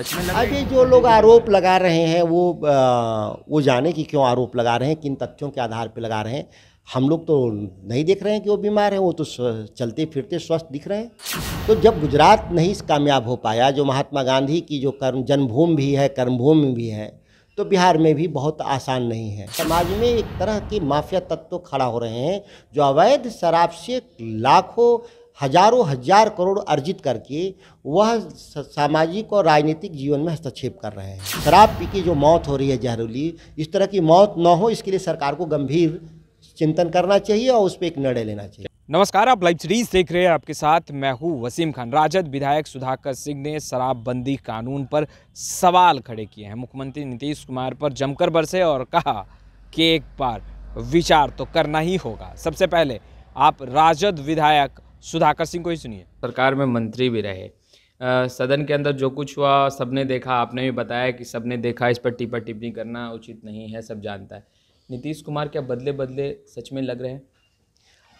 अभी जो लोग आरोप लगा रहे हैं, वो वो जाने कि क्यों आरोप लगा रहे हैं, किन तथ्यों के आधार पर लगा रहे हैं। हम लोग तो नहीं देख रहे हैं कि वो बीमार हैं, वो तो चलते फिरते स्वस्थ दिख रहे हैं। तो जब गुजरात नहीं कामयाब हो पाया, जो महात्मा गांधी की जो कर्म, जन्मभूमि भी है, कर्मभूमि भी है तो बिहार में भी बहुत आसान नहीं है। समाज में एक तरह के माफिया तत्व खड़ा हो रहे हैं, जो अवैध शराब से लाखों हज़ारों हज़ार करोड़ अर्जित करके वह सामाजिक और राजनीतिक जीवन में हस्तक्षेप कर रहे हैं। शराब पी की जो मौत हो रही है जहरीली, इस तरह की मौत न हो, इसके लिए सरकार को गंभीर चिंतन करना चाहिए और उस पर एक निर्णय लेना चाहिए। नमस्कार, आप लाइव सीरीज़ देख रहे हैं आपके साथ। मैं हूँ वसीम खान। राजद विधायक सुधाकर सिंह ने शराबबंदी कानून पर सवाल खड़े किए हैं। मुख्यमंत्री नीतीश कुमार पर जमकर बरसे और कहा कि एक बार विचार तो करना ही होगा। सबसे पहले, आप राजद विधायक सुधाकर सिंह को ही सुनिए। सरकार में मंत्री भी रहे। आ, सदन के अंदर जो कुछ हुआ सबने देखा आपने भी बताया कि सबने देखा इस पर टिप्पा टिप्पणी करना उचित नहीं है सब जानता है। नीतीश कुमार क्या बदले बदले सच में लग रहे हैं?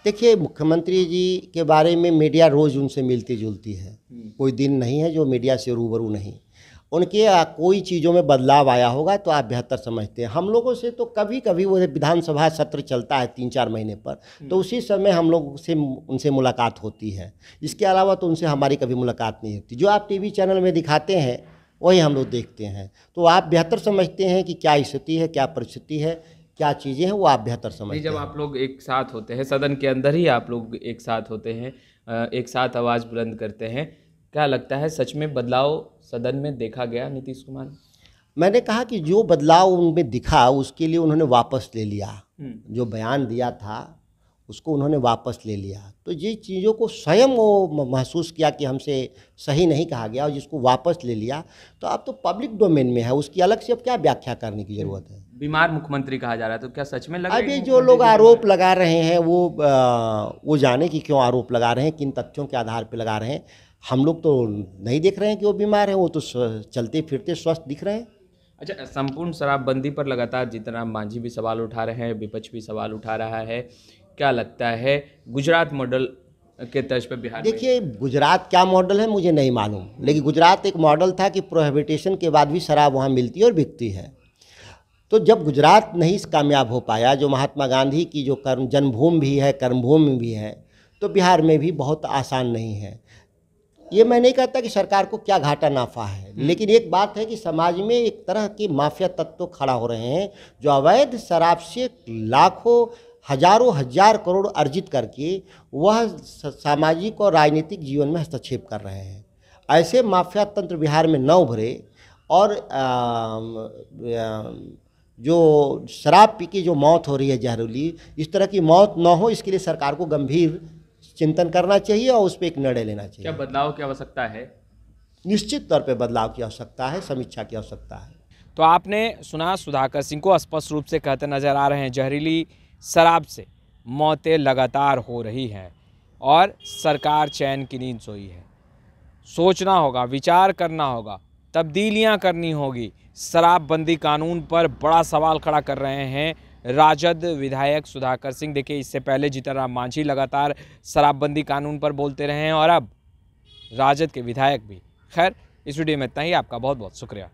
देखिए मुख्यमंत्री जी के बारे में मीडिया रोज़ उनसे मिलती जुलती है। हम्म। कोई दिन नहीं है जो मीडिया से रूबरू नहीं। उनके कोई चीज़ों में बदलाव आया होगा तो आप बेहतर समझते हैं। हम लोगों से तो कभी कभी वो विधानसभा सत्र चलता है तीन चार महीने पर तो हम्म। उसी समय हम लोग से उनसे मुलाकात होती है। इसके अलावा तो उनसे हमारी कभी मुलाकात नहीं होती। जो आप टीवी चैनल में दिखाते हैं वही हम लोग देखते हैं। तो आप बेहतर समझते हैं कि क्या स्थिति है क्या परिस्थिति है क्या चीज़ें हैं वो आप बेहतर समझते जब आप लोग एक साथ होते हैं सदन के अंदर ही आप लोग एक साथ होते हैं एक साथ आवाज़ बुलंद करते हैं क्या लगता है सच में बदलाव सदन में देखा गया नीतीश कुमार? मैंने कहा कि जो बदलाव उनमें दिखा उसके लिए उन्होंने वापस ले लिया। हम्म। जो बयान दिया था उसको उन्होंने वापस ले लिया। तो ये चीज़ों को स्वयं वो महसूस किया कि हमसे सही नहीं कहा गया और जिसको वापस ले लिया। तो अब तो पब्लिक डोमेन में है उसकी अलग से अब क्या व्याख्या करने की ज़रूरत है? बीमार मुख्यमंत्री कहा जा रहा है तो क्या सच में लगा अभी जो लोग आरोप लगा रहे हैं वो आ, वो जाने कि क्यों आरोप लगा रहे हैं किन तथ्यों के आधार पर लगा रहे हैं। हम लोग तो नहीं देख रहे हैं कि वो बीमार हैं वो तो चलते फिरते स्वस्थ दिख रहे हैं। अच्छा संपूर्ण शराबबंदी पर लगातार जितना मांझी भी सवाल उठा रहे हैं विपक्ष भी सवाल उठा रहा है क्या लगता है गुजरात मॉडल के तर्ज पर बिहार देखिए गुजरात क्या मॉडल है मुझे नहीं मालूम लेकिन गुजरात एक मॉडल था कि प्रोहिबिटेशन के बाद भी शराब वहाँ मिलती है और बिकती है। तो जब गुजरात नहीं कामयाब हो पाया जो महात्मा गांधी की जो कर्म जन्मभूमि भी है कर्मभूमि भी है तो बिहार में भी बहुत आसान नहीं है। ये मैं नहीं कहता कि सरकार को क्या घाटा नाफा है हम्म। लेकिन एक बात है कि समाज में एक तरह के माफिया तत्व खड़ा हो रहे हैं जो अवैध शराब से लाखों हज़ारों हज़ार करोड़ अर्जित करके वह सामाजिक और राजनीतिक जीवन में हस्तक्षेप कर रहे हैं ऐसे माफिया तंत्र बिहार में न उभरे और जो शराब पी के जो मौत हो रही है जहरीली इस तरह की मौत न हो इसके लिए सरकार को गंभीर चिंतन करना चाहिए और उस पर एक निर्णय लेना चाहिए। क्या बदलाव की आवश्यकता है? निश्चित तौर पे बदलाव की आवश्यकता है समीक्षा की आवश्यकता है। तो आपने सुना सुधाकर सिंह को स्पष्ट रूप से कहते नज़र आ रहे हैं जहरीली शराब से। मौतें लगातार हो रही हैं और सरकार चैन की नींद सोई है। सोचना होगा विचार करना होगा तब्दीलियाँ करनी होगी। शराबबंदी कानून पर बड़ा सवाल खड़ा कर रहे हैं राजद विधायक सुधाकर सिंह। देखिए, इससे पहले जीतनराम मांझी लगातार शराबबंदी कानून पर बोलते रहे हैं और अब राजद के विधायक भी। खैर, इस वीडियो में इतना ही। आपका बहुत बहुत शुक्रिया।